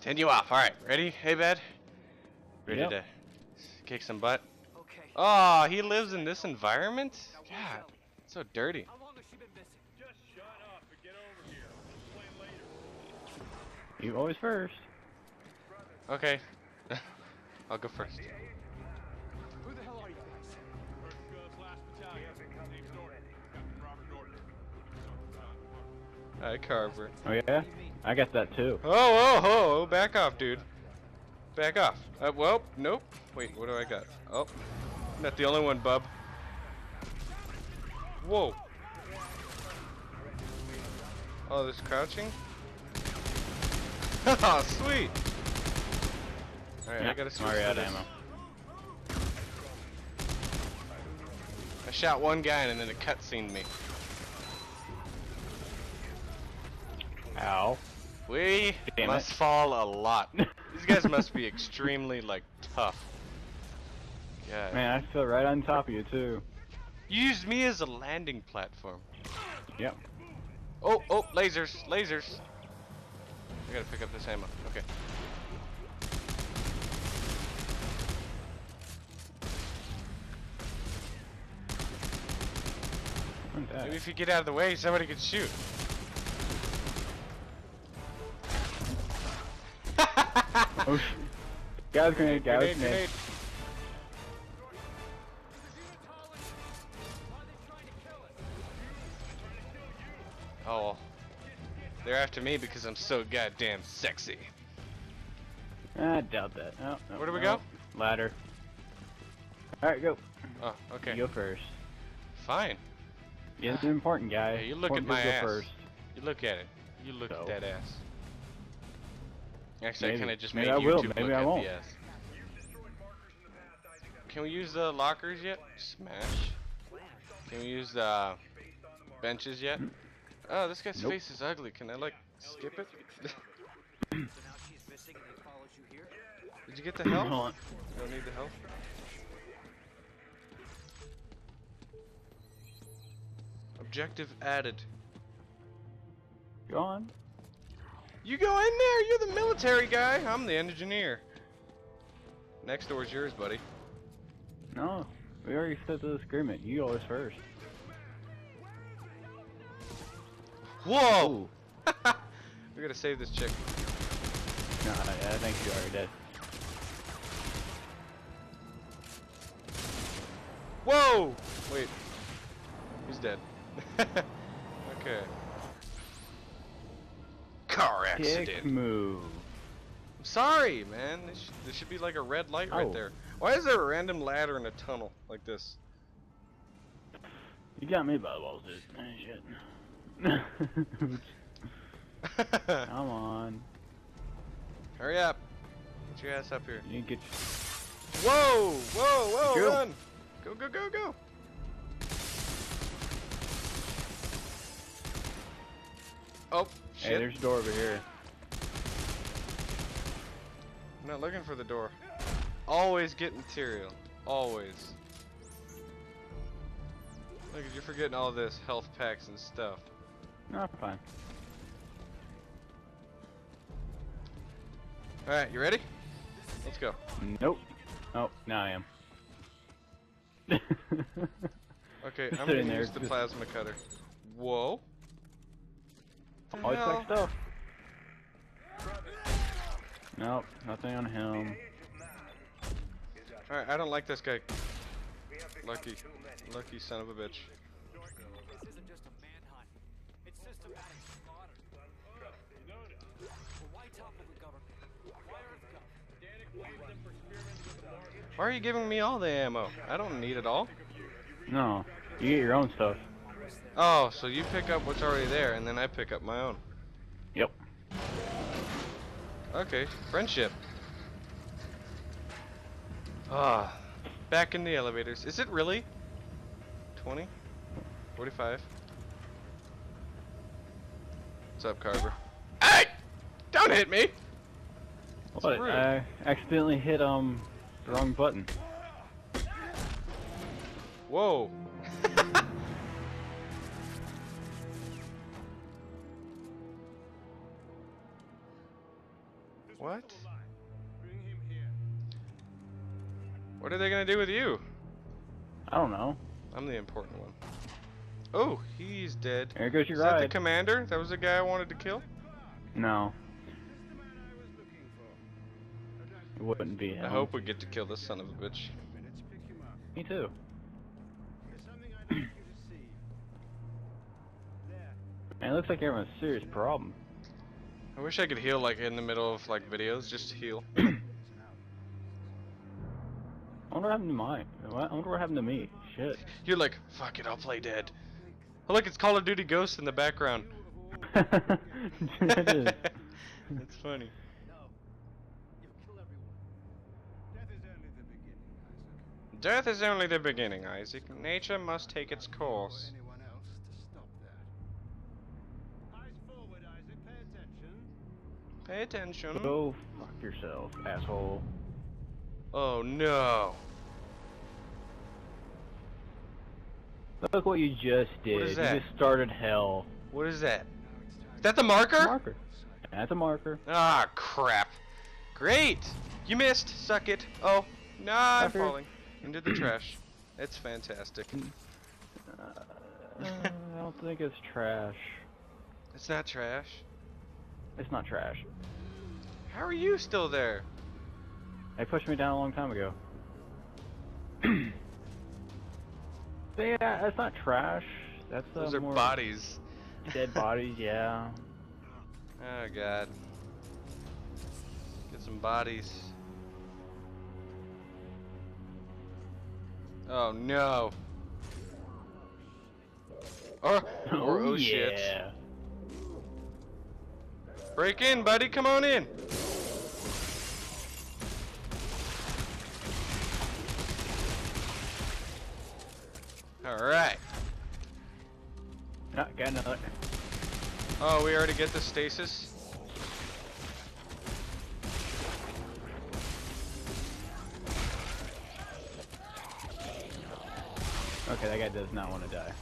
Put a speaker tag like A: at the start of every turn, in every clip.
A: Continue off. All right, ready? Hey, bed. Ready
B: Yep.
A: to kick some butt?
C: Okay.
A: Oh, he lives in this environment? God, so dirty.
C: How long has she been missing?
D: Just shut up and get over here. We'll play later.
B: You always first.
A: Okay. I'll go first.
C: Who the hell are you guys?
D: First Guns last battalion. Name's Norton. Captain Robert Norton.
A: Hi, Carver.
B: Oh yeah? I got that too.
A: Oh, oh, oh, oh, back off, dude. Back off. Uh, well, nope. Wait, what do I got? Oh, not the only one, bub. Whoa. Oh, this crouching? Oh, sweet. Alright, I gotta switch to
B: out ammo.
A: I shot one guy and then it cutscened me.
B: Ow.
A: We
B: Damn
A: must
B: it.
A: fall a lot. These guys must be extremely, like, tough. Yeah.
B: Man, I feel right on top of you too.
A: You used me as a landing platform.
B: Yep.
A: Oh, oh, lasers, lasers. I gotta pick up this ammo. Okay. Maybe if you get out of the way, somebody could shoot.
B: Oh Guys grenade, guys
A: Grenade,
B: grenade.
A: grenade. Oh. They're after me because I'm so goddamn sexy.
B: I doubt that. Oh, no,
A: Where do we
B: no.
A: go?
B: Ladder. Alright, go.
A: Oh, okay.
B: You go first.
A: Fine.
B: You're the important guy.
A: Yeah, you look at
B: Important
A: my
B: to go
A: ass.
B: first.
A: You look at it. You look
B: So?
A: at that ass. Actually, I
B: Maybe.
A: kind of just
B: Maybe
A: made
B: I
A: YouTube
B: will,
A: look
B: maybe I won't.
A: the. Can we use the lockers yet? Smash. Can we use the uh, benches yet? Mm. Oh, this guy's
B: Nope.
A: face is ugly. Can I like skip it?
C: So now she's missing and they followed you here?
A: Did you get the help?
B: Hold on.
A: You don't need the help. Objective added.
B: Go on.
A: You go in there. You're the military guy. I'm the engineer. Next door's yours, buddy.
B: No. We already set this agreement. You always first.
A: Whoa! we gotta save this chick.
B: No, I, I think you already did.
A: Whoa! Wait. He's dead. okay. Car
B: Kick
A: accident.
B: move.
A: I'm sorry, man. There should, there should be like a red light right
B: Oh.
A: there. Why is there a random ladder in a tunnel like this?
B: You got me by the balls, dude. Shit. Come on.
A: Hurry up. Get your ass up here.
B: You get.
A: Whoa! Whoa! Whoa!
B: Go.
A: Run! Go! Go! Go! Go! Oh
B: Hey, there's a door over here.
A: I'm not looking for the door. Always get material. Always. Look, you're forgetting all this health packs and stuff.
B: No, fine.
A: Alright, you ready? Let's go.
B: Nope. Oh, now I am.
A: Okay, I'm gonna use the plasma cutter. Whoa. The
B: Always like stuff. Nope, nothing on him.
A: Alright, I don't like this guy. Lucky. Lucky son of a bitch.
C: This isn't just a manhunt. It's systematic slaughter. Well, why topple the government? Why Earth
A: Why are you giving me all the ammo? I don't need it all.
B: No, you get your own stuff.
A: Oh, so you pick up what's already there, and then I pick up my own.
B: Yep.
A: Okay, friendship. Ah, back in the elevators. Is it really? 20? 45? What's up, Carver? Hey! Don't hit me!
B: What?
A: rude.
B: I accidentally hit um the wrong button.
A: Whoa. What?
D: Bring him here.
A: What are they gonna do with you?
B: I don't know.
A: I'm the important one. Oh, he's dead.
B: There goes
A: Is
B: your
A: that the
B: ride.
A: commander? That was the guy I wanted to kill?
B: no,
D: I was looking for. I'd like
B: it wouldn't be him.
A: I hope we get to kill this son of a bitch.
D: minutes pick him up.
B: Me too.
D: There's something I'd like you to see. There.
B: Man, it looks like you're having a serious problem.
A: I wish I could heal like in the middle of like videos, just to heal.
B: I wonder what happened to mine. I wonder what happened to me. Shit.
A: You're like, fuck it, I'll play dead. Oh look, it's Call of Duty Ghost in the background. It's funny.
D: No. You'll kill everyone. Death is only the beginning, Isaac.
A: Death is only the beginning, Isaac. Nature must take its course.
D: Pay attention.
B: Go fuck yourself, asshole.
A: Oh no.
B: Look what you just did.
A: is that?
B: You just started hell.
A: What is that? Is that the marker?
B: Marker. That's a marker.
A: Ah, crap. Great! You missed. Suck it. Oh, no, I'm
B: After-
A: falling into the trash. It's fantastic.
B: Uh, I don't think it's trash.
A: It's not trash.
B: It's not trash.
A: How are you still there?
B: They pushed me down a long time ago. yeah, that's not trash. That's uh,
A: Those are bodies.
B: dead bodies. Yeah.
A: Oh god. Get some bodies. Oh no. Or, or oh, shit. Break in, buddy. Come on in. All right.
B: Ah, got another.
A: Oh, we already get the stasis.
B: Okay, that guy does not want to die.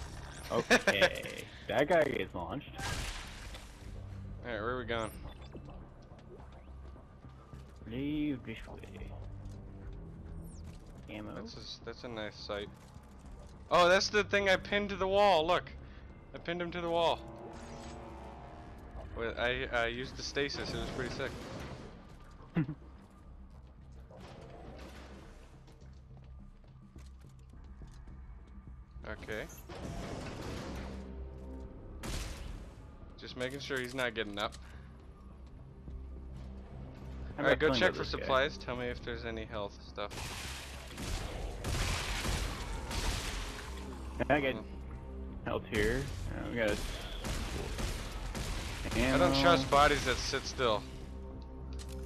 B: Okay, that guy gets launched.
A: All right, where are we going?
B: Leave this way. Ammo.
A: That's a, that's a nice sight. Oh, that's the thing I pinned to the wall. Look, I pinned him to the wall. Well, I I used the stasis. It was pretty sick. Okay. Making sure he's not getting up. Alright, go check for
B: this guy.
A: supplies. Tell me if there's any health stuff.
B: I got health here. Uh, we got.
A: I don't trust bodies that sit still.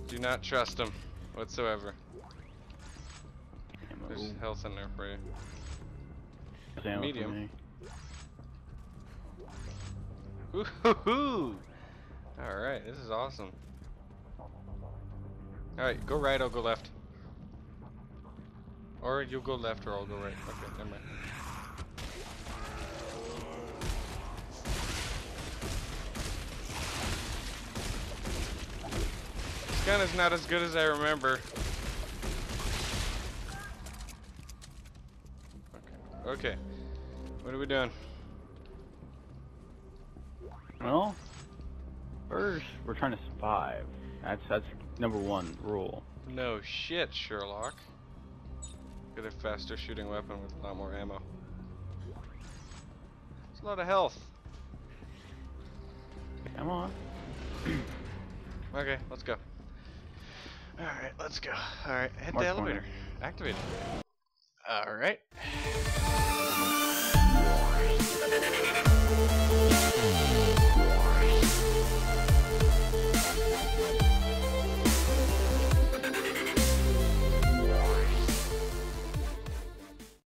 A: Do not trust them whatsoever.
B: Ammo.
A: There's health in there for you. Medium. Alright, this is awesome. Alright, go right, I'll go left. Or you'll go left or I'll go right. Okay, never mind. This gun is not as good as I remember. Okay. Okay. What are we doing?
B: Well, first we're trying to survive. That's that's number one rule.
A: No shit, Sherlock. Get a faster shooting weapon with a lot more ammo. It's a lot of health.
B: Come on.
A: Okay, let's go. Alright, let's go. Alright, hit the elevator. Activate it. Alright.